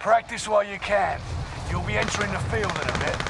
Practice while you can. You'll be entering the field in a bit.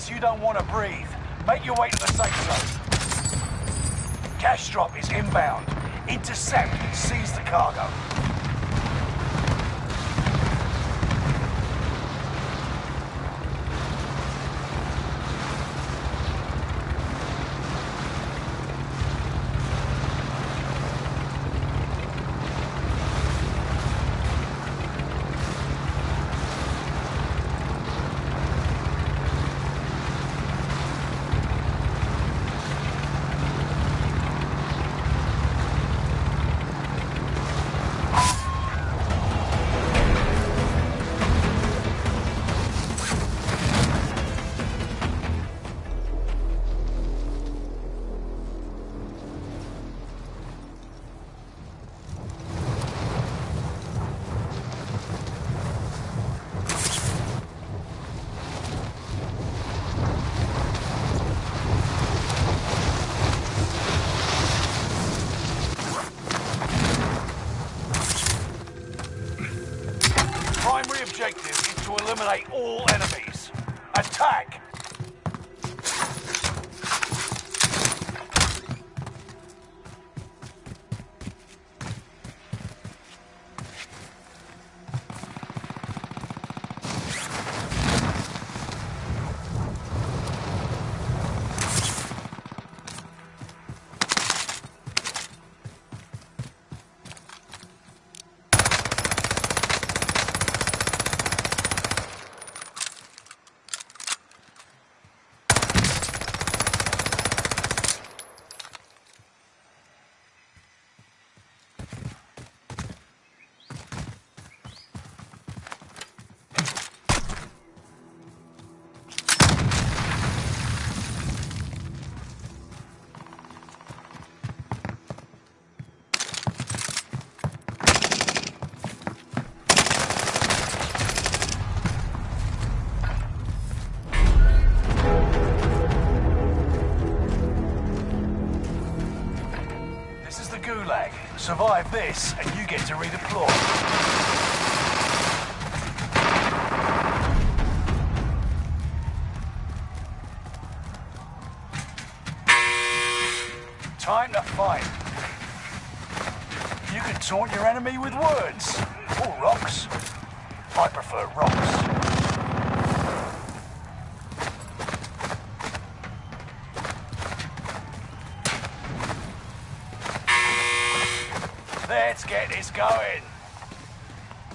Gas you don't want to breathe. Make your way to the safe zone. Cash drop is inbound. Intercept Survive this, and you get to redeploy.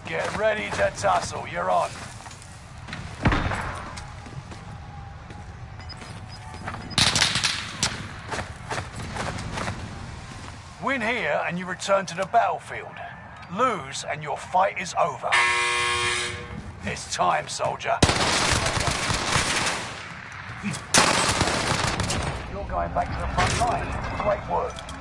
Get ready to tussle. You're on. Win here and you return to the battlefield. Lose and your fight is over. It's time, soldier. You're going back to the front line. Great work.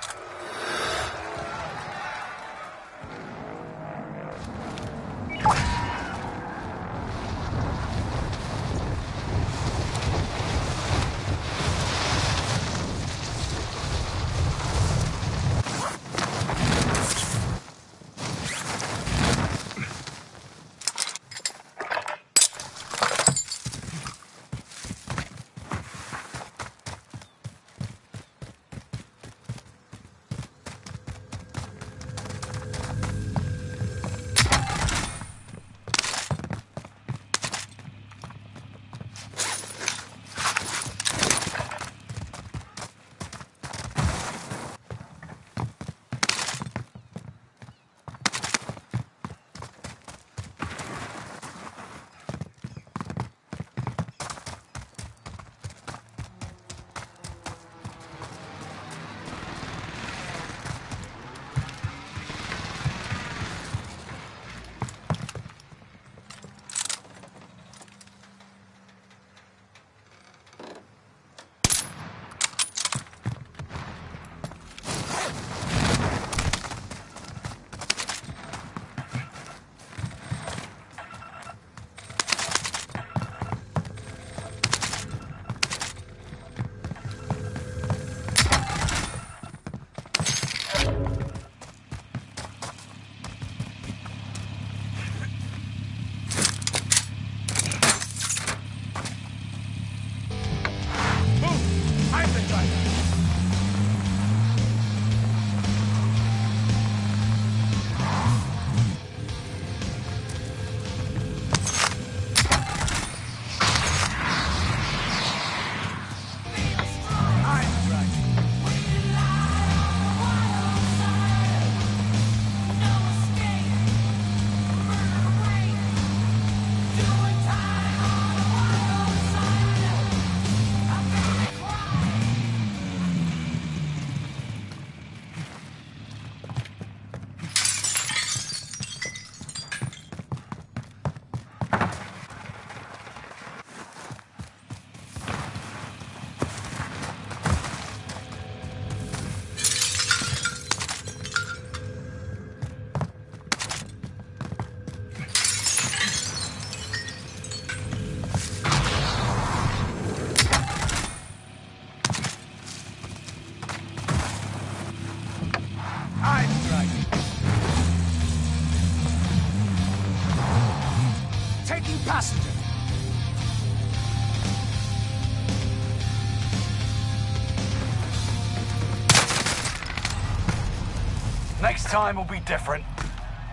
Time will be different.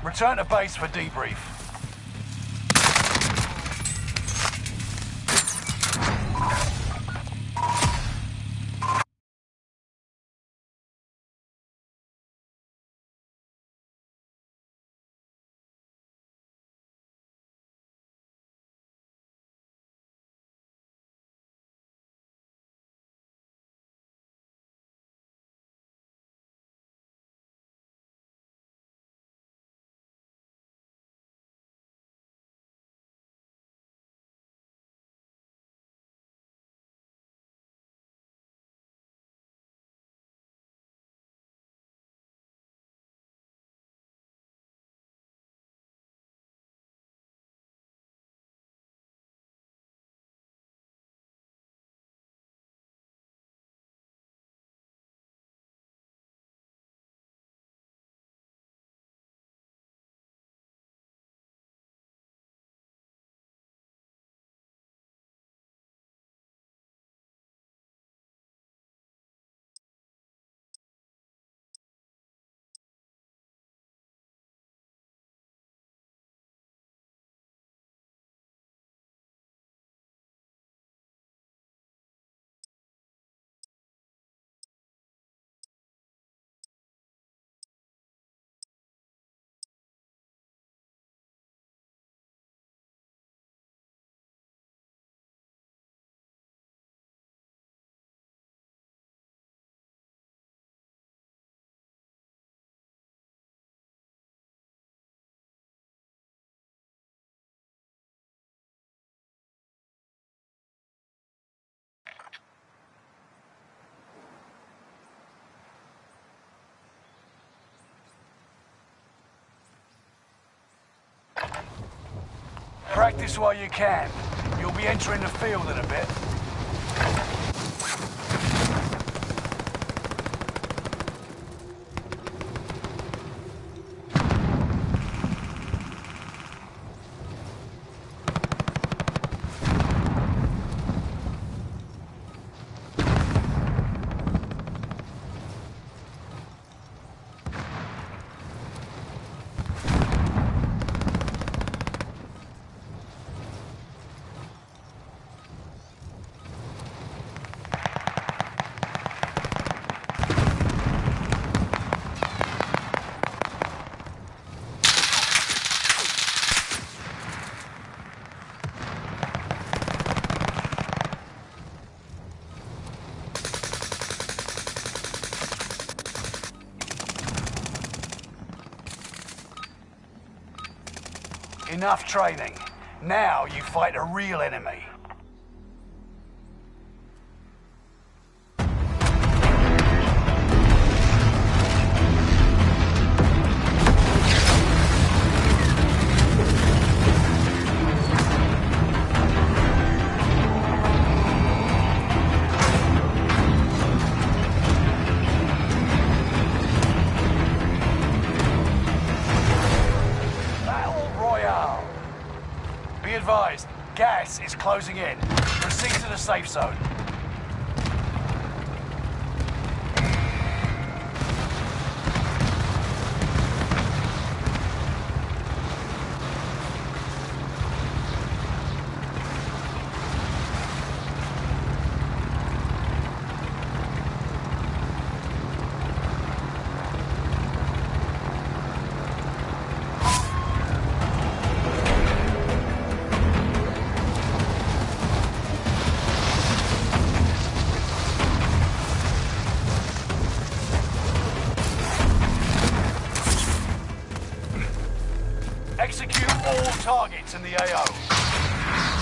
Return to base for debrief. Practice while you can. You'll be entering the field in a bit. Enough training. Now you fight a real enemy. targets in the AO.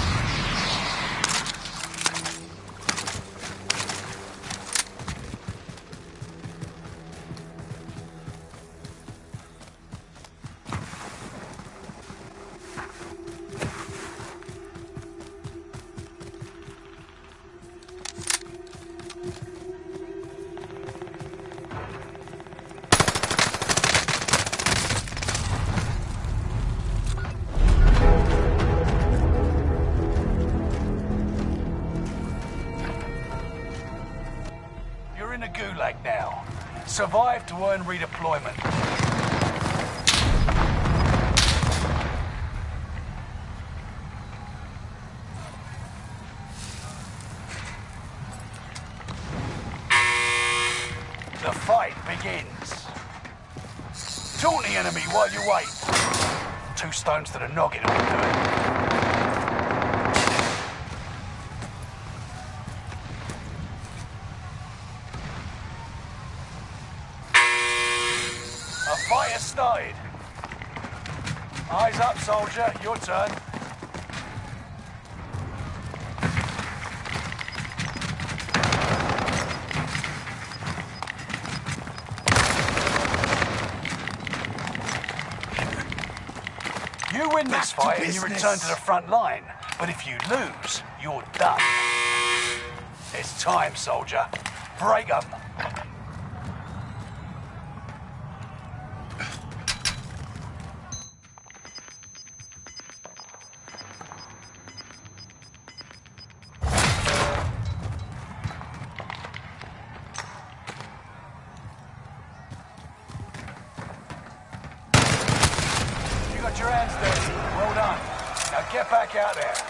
To earn redeployment. Your turn. You win this Back fight and you return to the front line. But if you lose, you're done. It's time, soldier. Break 'em. You got your hands dirty. Well done. Now get back out there.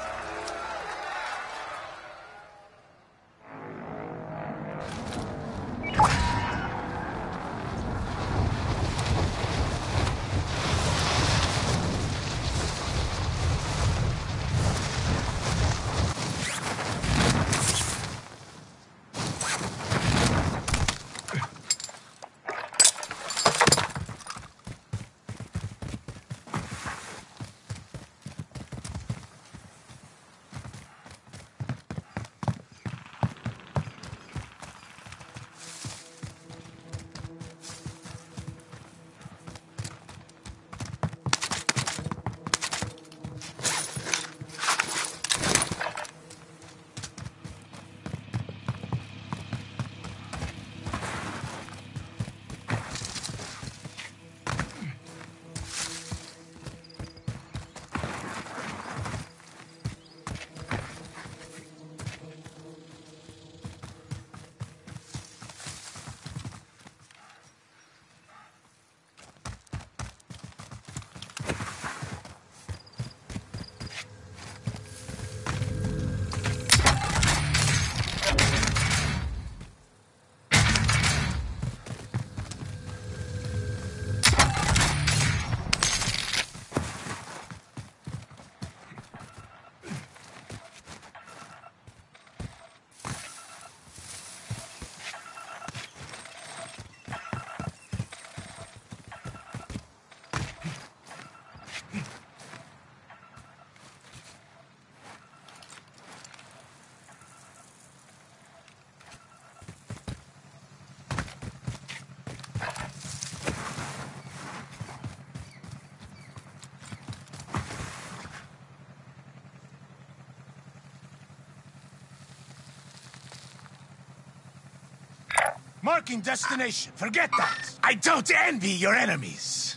Marking destination. Forget that. I don't envy your enemies.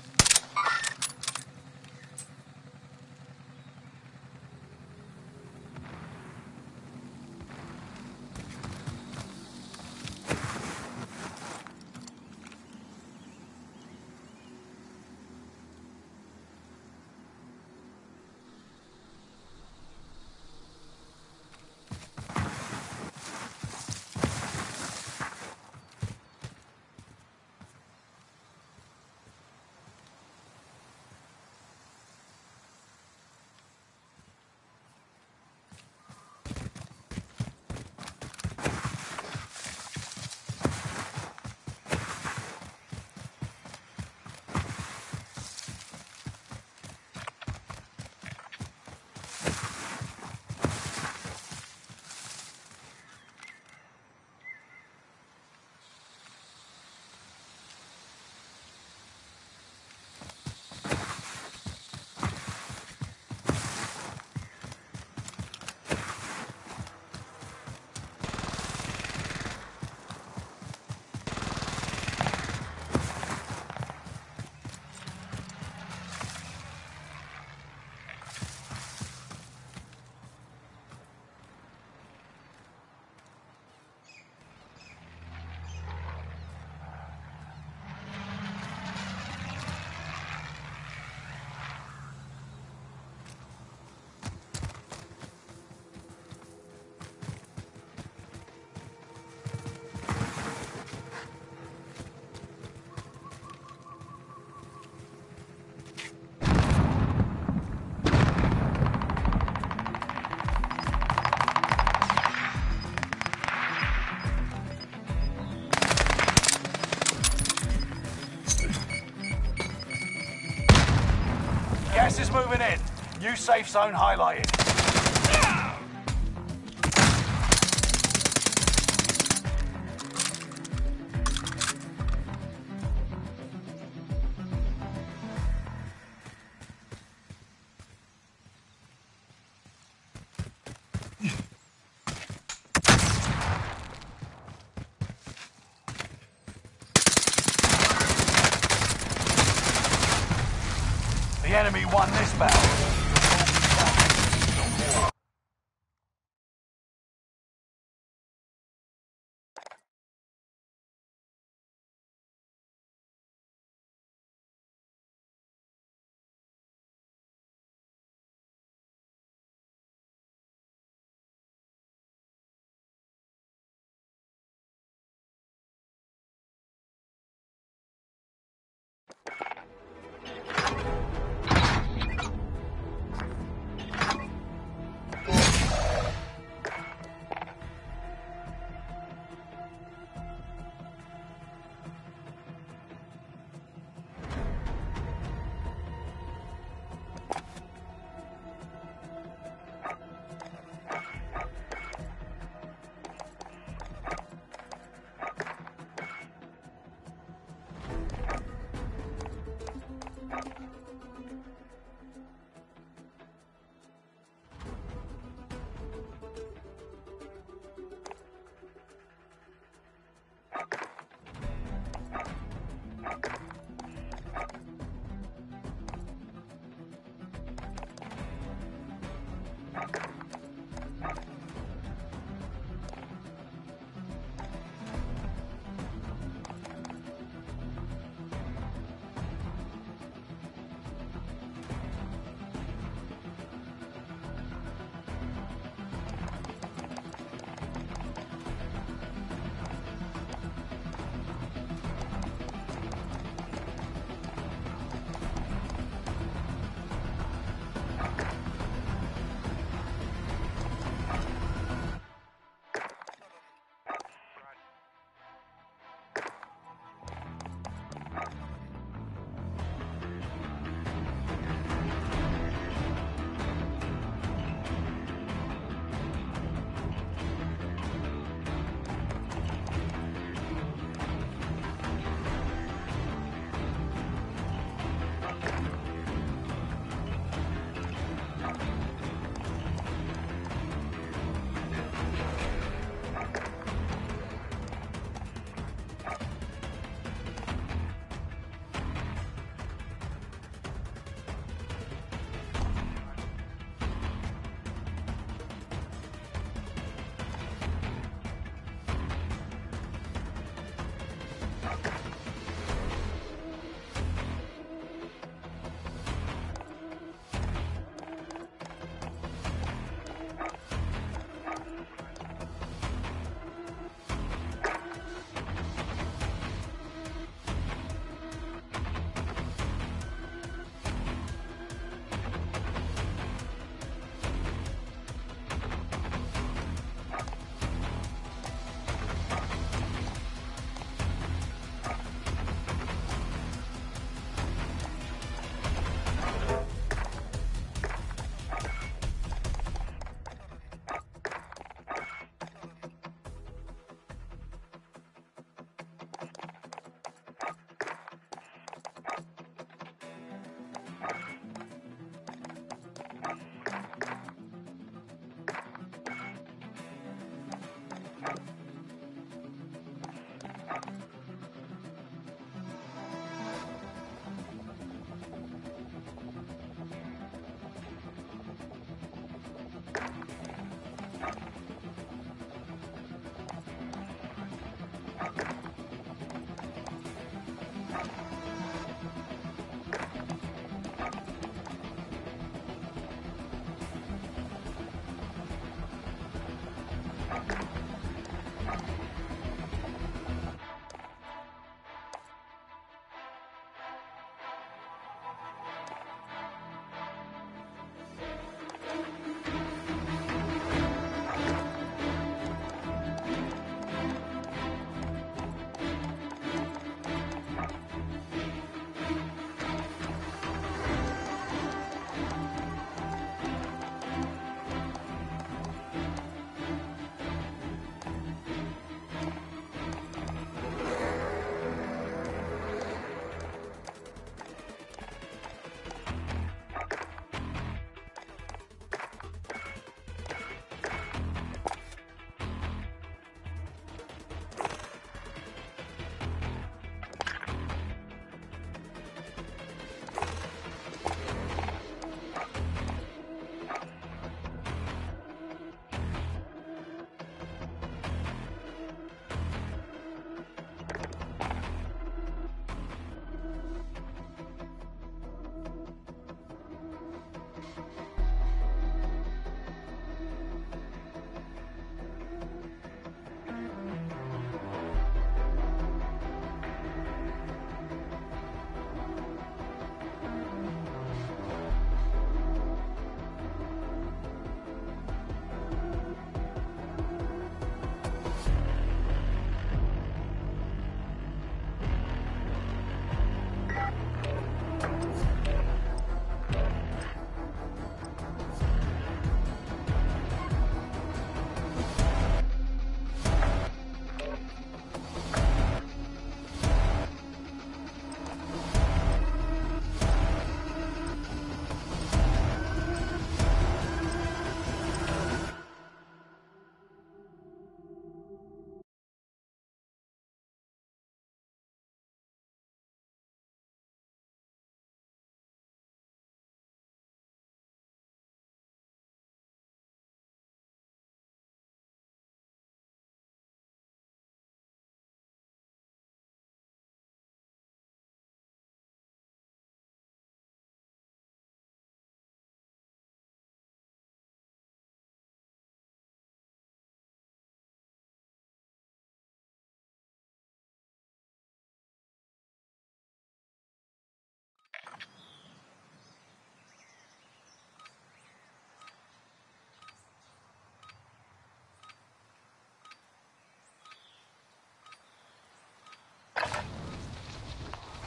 moving in. New safe zone highlighted.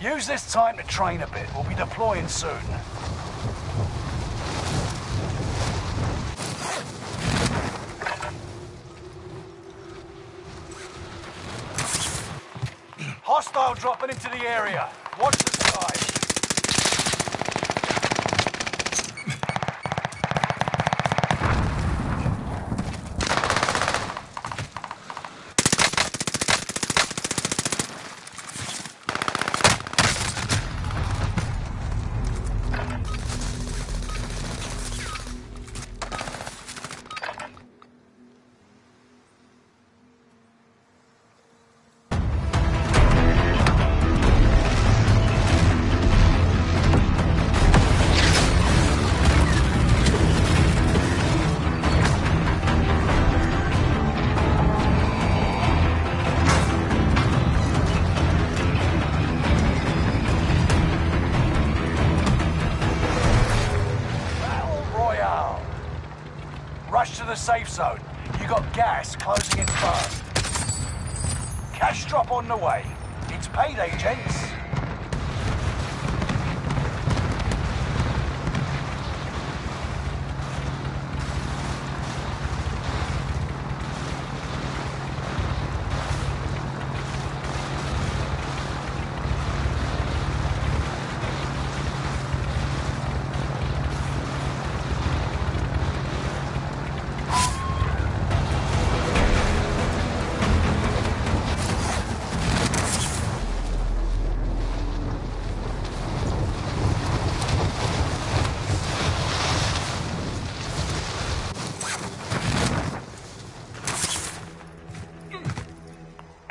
Use this time to train a bit. We'll be deploying soon. Hostile dropping into the area. Watch the safe zone. You got gas closing in fast. Cash drop on the way. It's payday, gents.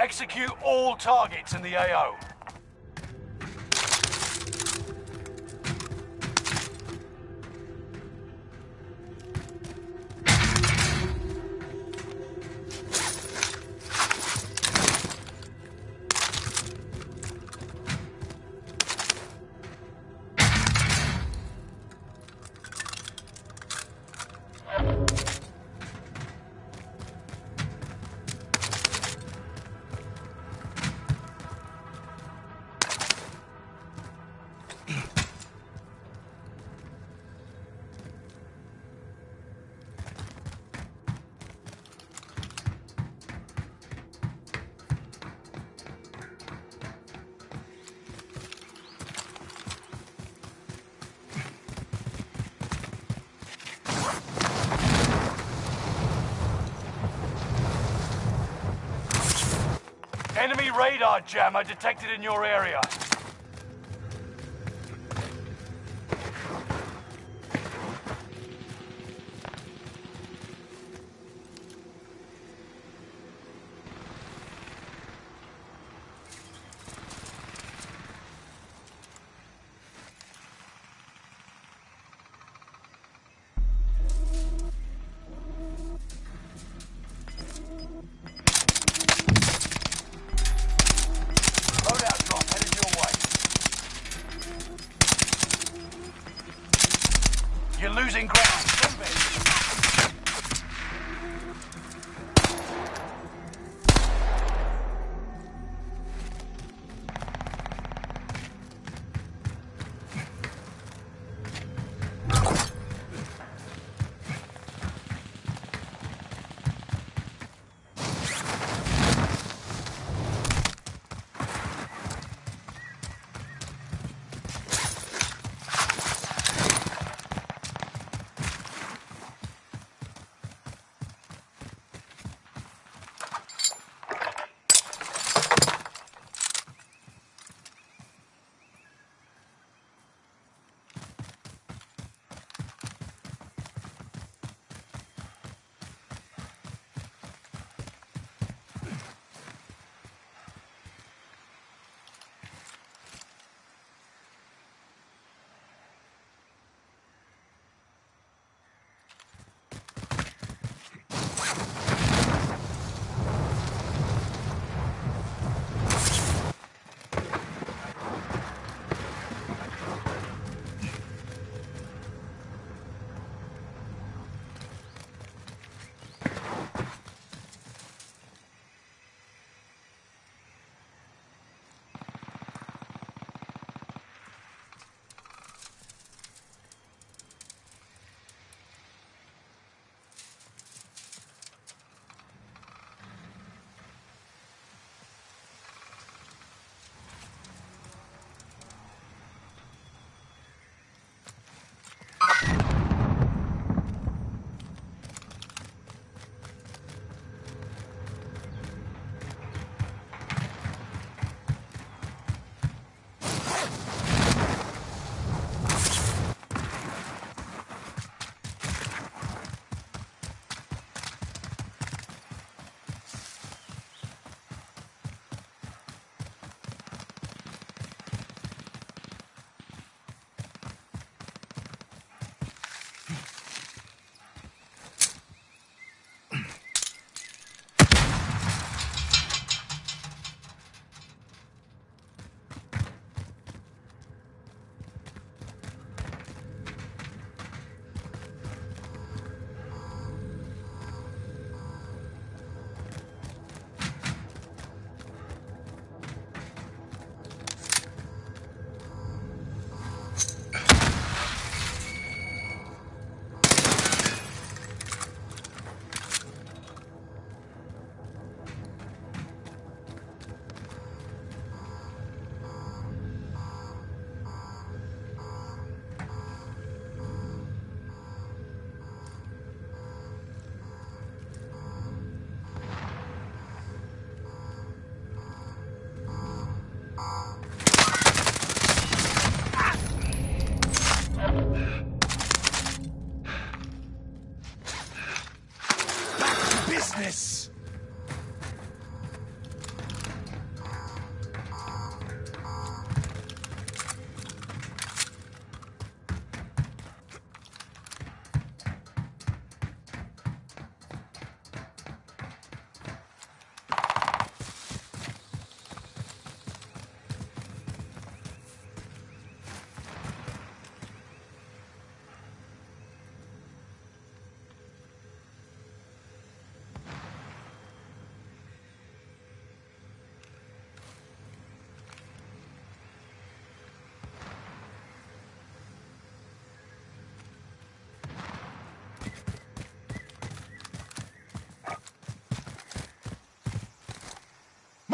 Execute all targets in the AO. Radar jammer detected in your area.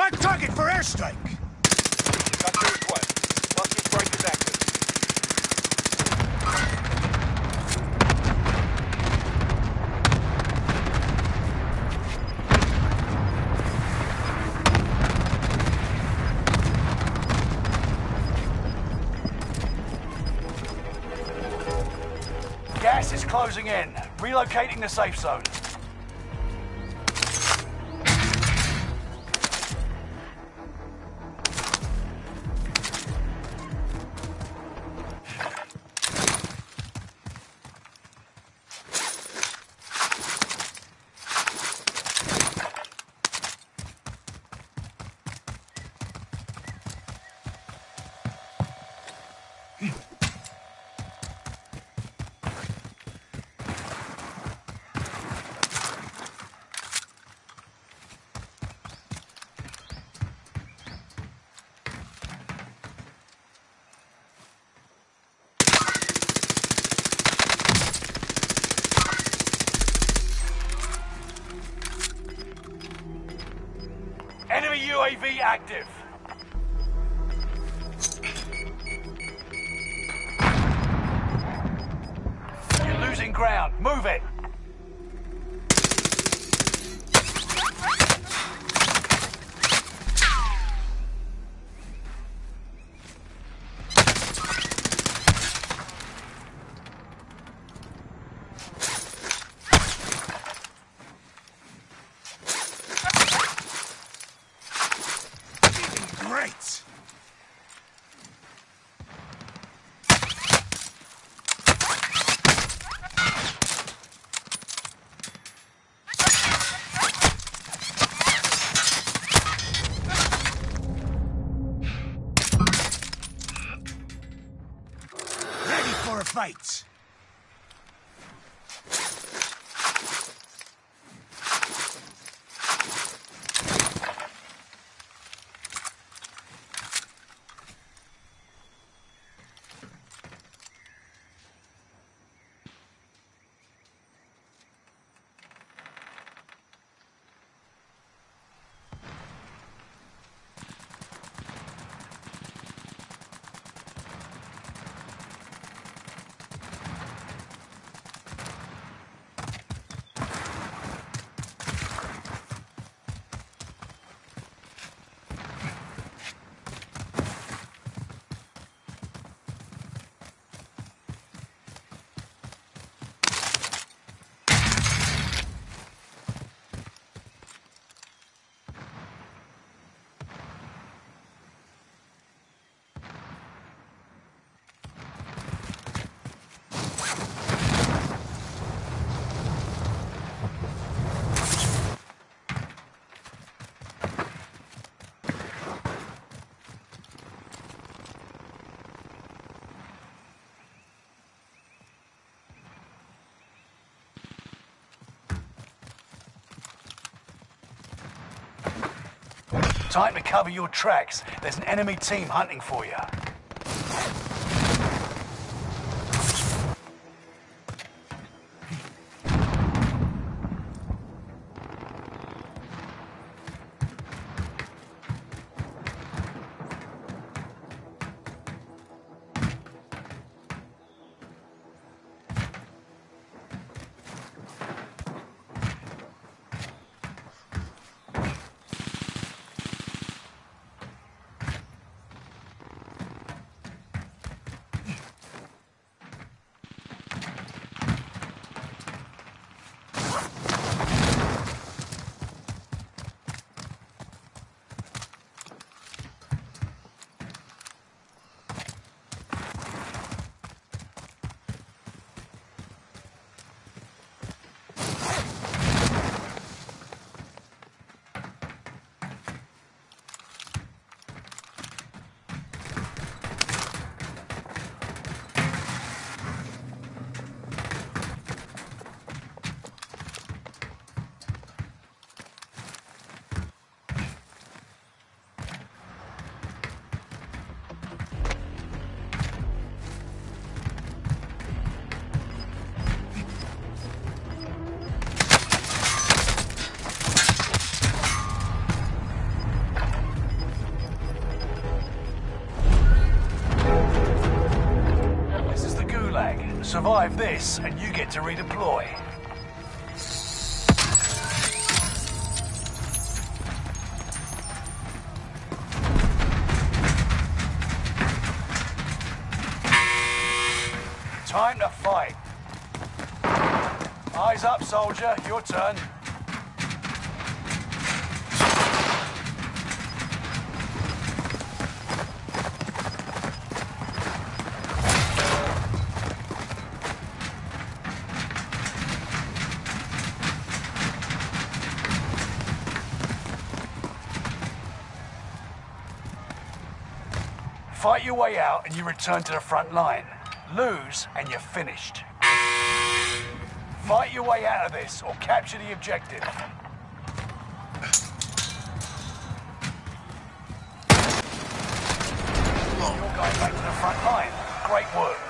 Mark target for airstrike. Got request. Strike is active. Gas is closing in. Relocating the safe zone. Active. Fight. Time to cover your tracks. There's an enemy team hunting for you. This, and you get to redeploy. Time to fight. Eyes up, soldier. Your turn. Fight your way out and you return to the front line. Lose and you're finished. Fight your way out of this or capture the objective. You're going back to the front line. Great work.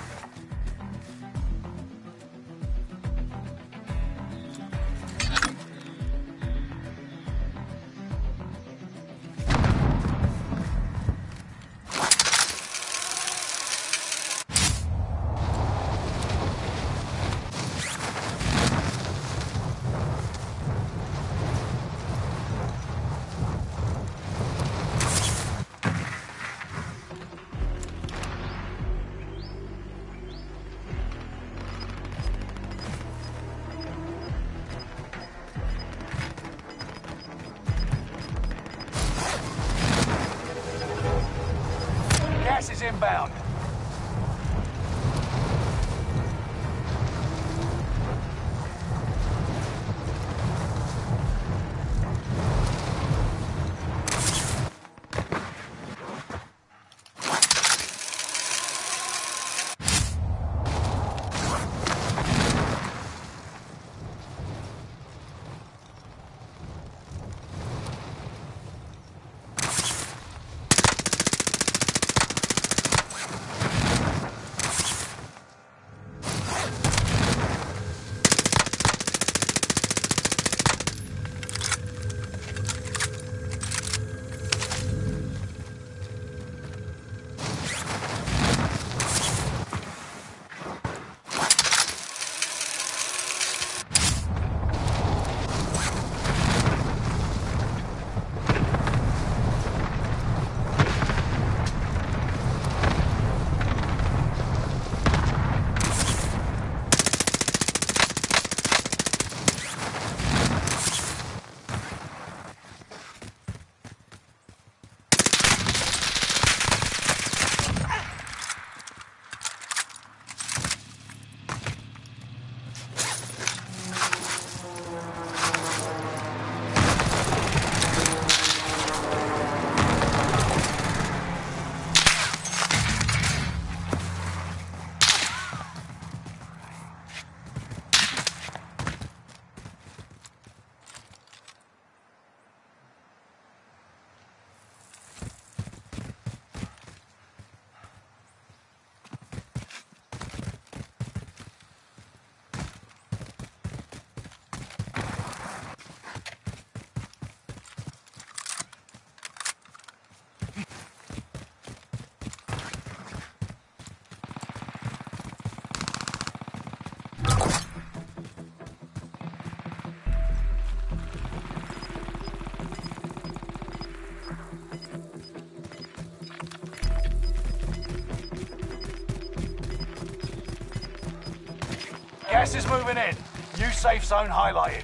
Gas is moving in. New safe zone highlighted.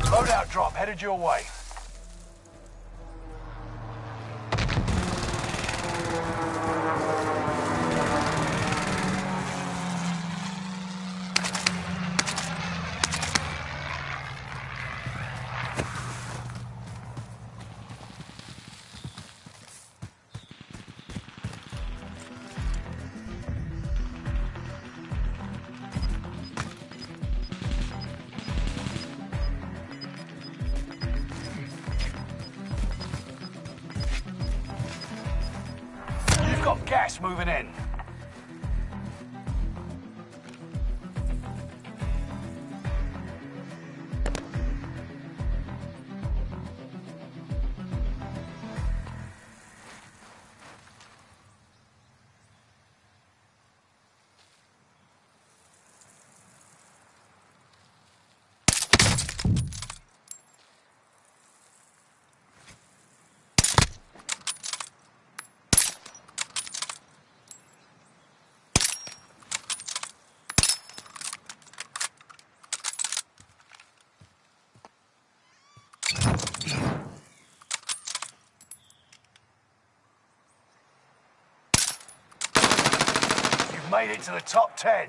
Loadout drop headed your way. Made it to the top 10.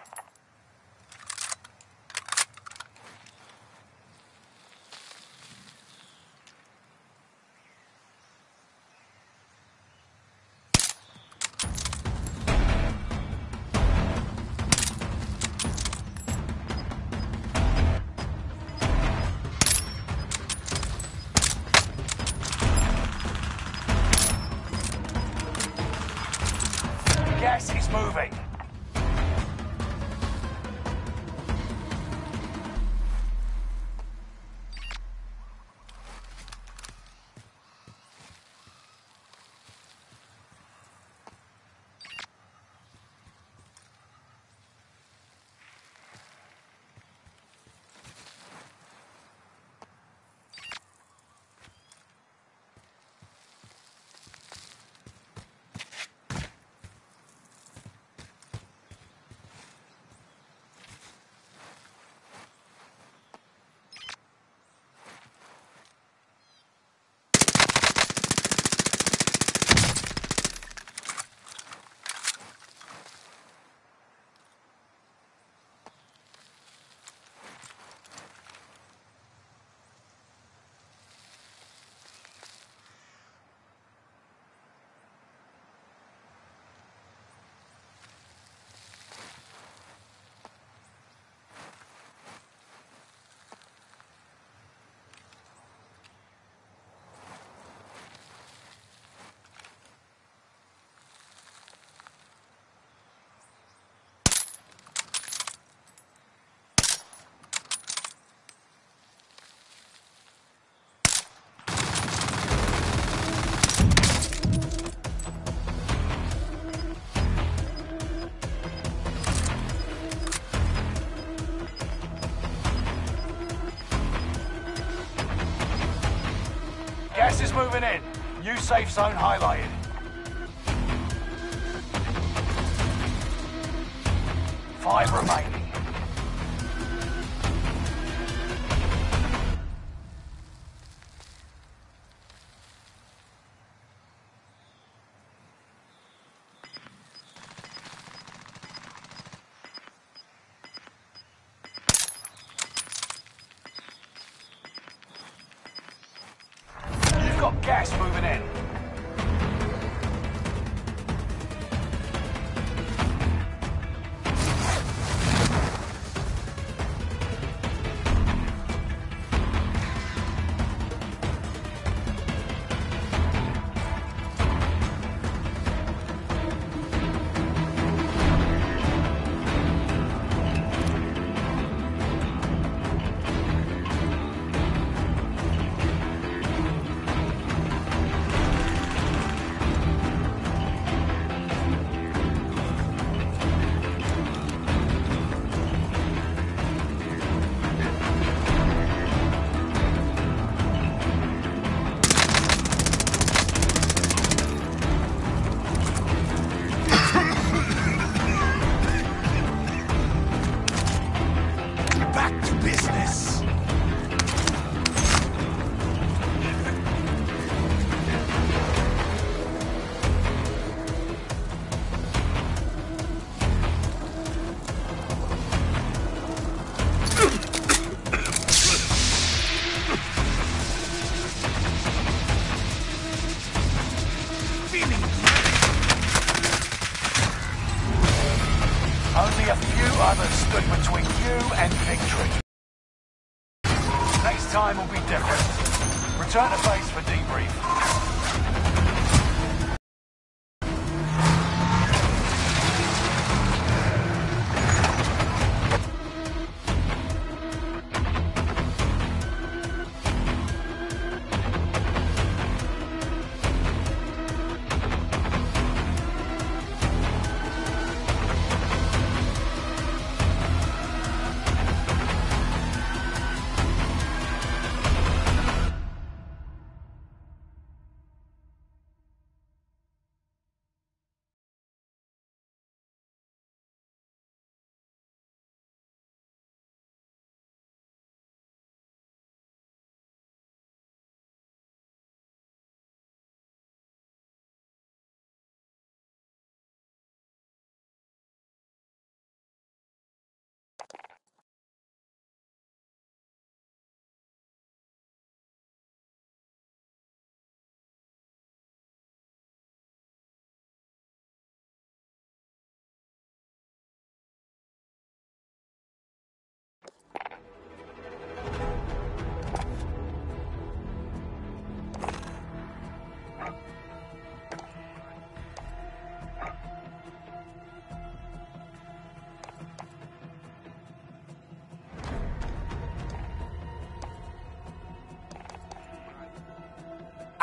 Moving in. New safe zone highlighted.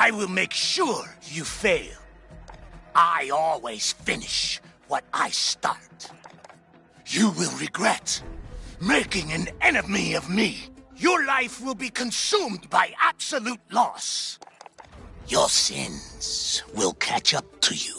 I will make sure you fail. I always finish what I start. You will regret making an enemy of me. Your life will be consumed by absolute loss. Your sins will catch up to you.